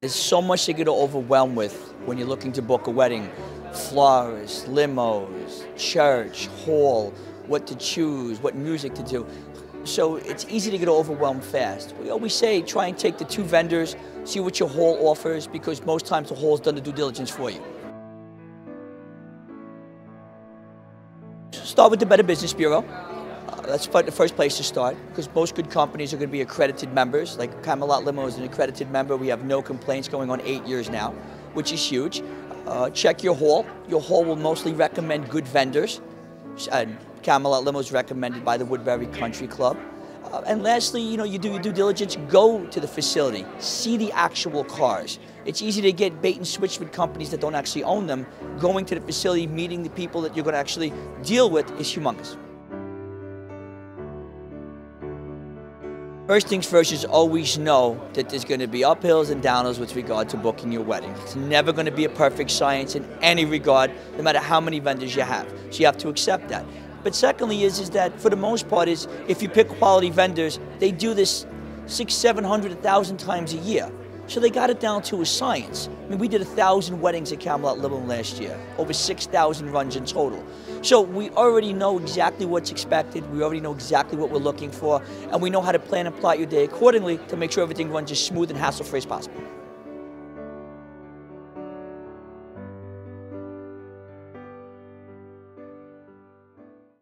There's so much to get overwhelmed with when you're looking to book a wedding. Florists, limos, church, hall, what to choose, what music to do. So it's easy to get overwhelmed fast. We always say try and take the two vendors, see what your hall offers, because most times the hall's done the due diligence for you. Start with the Better Business Bureau. That's the first place to start because most good companies are going to be accredited members. Like Camelot Limo is an accredited member. We have no complaints going on eight years now, which is huge. Uh, check your hall. Your hall will mostly recommend good vendors. And Camelot Limo is recommended by the Woodbury Country Club. Uh, and lastly, you know, you do your due diligence, go to the facility, see the actual cars. It's easy to get bait and switch with companies that don't actually own them. Going to the facility, meeting the people that you're going to actually deal with is humongous. First things first is always know that there's going to be uphills and downhills with regard to booking your wedding. It's never going to be a perfect science in any regard, no matter how many vendors you have. So you have to accept that. But secondly is, is that for the most part is if you pick quality vendors, they do this six, seven hundred, a thousand times a year. So they got it down to a science. I mean, we did a thousand weddings at Camelot Limo last year, over 6,000 runs in total. So we already know exactly what's expected, we already know exactly what we're looking for, and we know how to plan and plot your day accordingly to make sure everything runs as smooth and hassle-free as possible.